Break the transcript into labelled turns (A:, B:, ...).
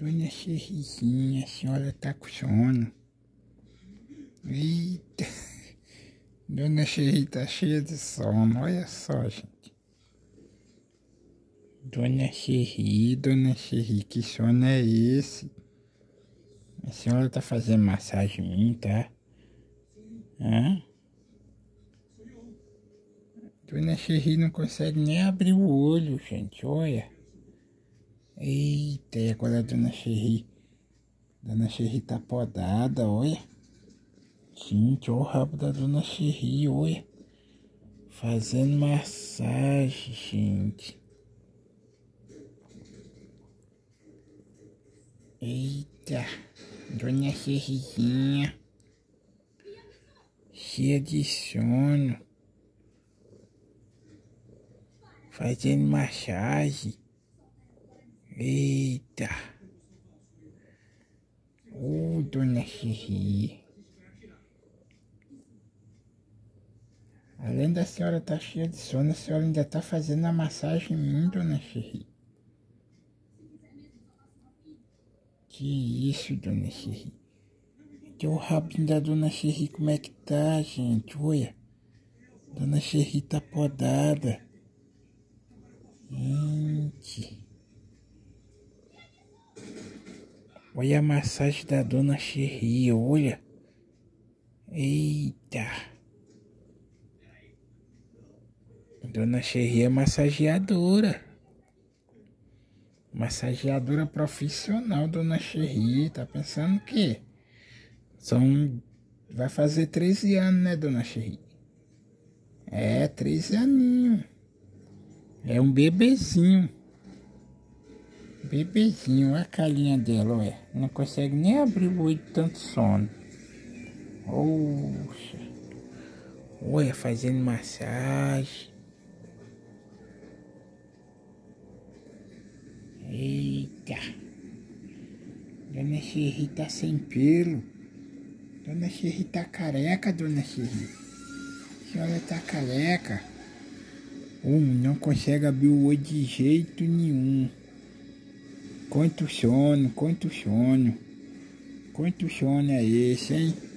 A: Dona Cherrizinha, a senhora tá com sono. Eita. Dona Cherri tá cheia de sono, olha só, gente. Dona Cherri, Dona Cherri, que sono é esse? A senhora tá fazendo massagem em mim, tá? Hã? Dona Cherri não consegue nem abrir o olho, gente, olha. Eita, e agora a Dona Cherri. Dona Cherri tá podada, olha. Gente, olha o rabo da Dona Cherri, olha. Fazendo massagem, gente. Eita, Dona Cherrizinha. Cheia de sono. Fazendo massagem. Eita. Ô, oh, dona Xirri. Além da senhora estar tá cheia de sono, a senhora ainda está fazendo a massagem em mim, dona Xirri. Que isso, dona Xirri. O rabinho da dona Xirri, como é que tá, gente? Olha. Dona Xirri tá podada. Gente. Olha a massagem da dona Cherry, olha. Eita. Dona Cherry é massageadora. Massageadora profissional, dona Cherry. Tá pensando que são. Vai fazer 13 anos, né, dona Cherry? É, 13 aninhos. É um bebezinho. Bebezinho, a carinha dela, olha. Não consegue nem abrir o olho de tanto sono. Oxa. Olha, fazendo massagem. Eita. Dona Xerri tá sem pelo. Dona Xerri tá careca, Dona Xerri. A senhora tá careca. Um, não consegue abrir o olho de jeito nenhum. Quanto sono, quanto sono. Quanto sono é esse, hein?